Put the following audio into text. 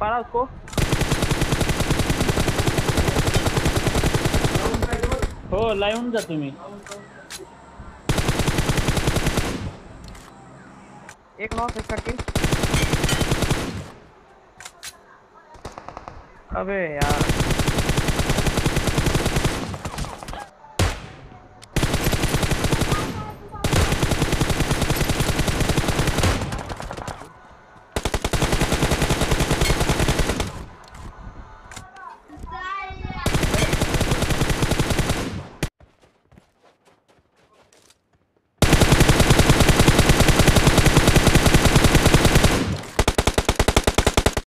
पारा उसको। हो लावून जा तुम्ही. एक नॉक एक किल अबे यार।